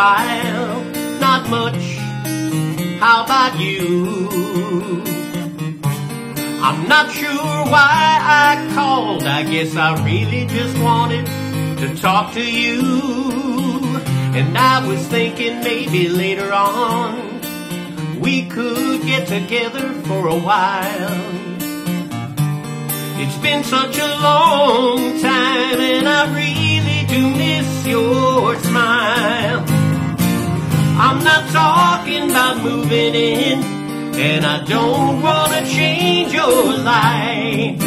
while. Not much. How about you? I'm not sure why I called. I guess I really just wanted to talk to you. And I was thinking maybe later on we could get together for a while. It's been such a long time and I really do miss I'm talking about moving in and I don't wanna change your life.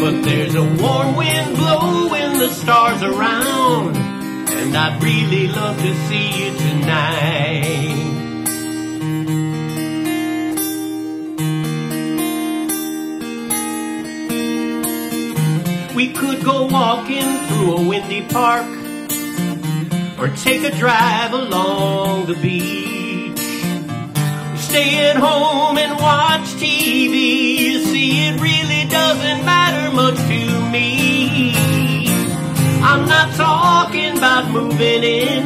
But there's a warm wind blowing the stars around and I'd really love to see you tonight. We could go walking through a windy park or take a drive along the beach. Stay at home and watch TV. You see, it really doesn't matter much to me. I'm not talking about moving in,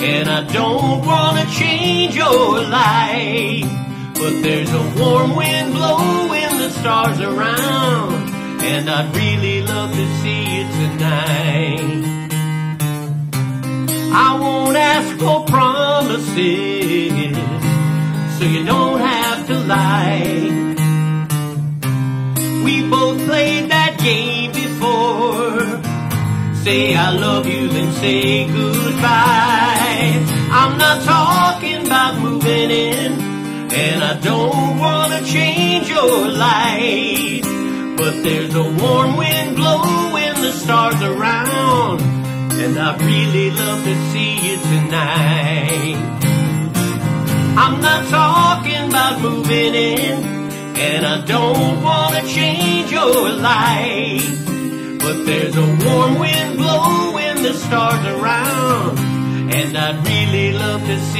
and I don't want to change your life. But there's a warm wind blowing the stars around and I'd really love to see you tonight. I won't ask for promises, so you don't have to lie. We both played that game before. Say I love you, then say goodbye. I'm not talking about moving in, and I don't wanna change your life. But there's a warm wind blowing the stars around, and I'd really love to see you tonight. I'm not talking about moving in, and I don't wanna change your life. But there's a warm wind blowing the stars around, and I'd really love to see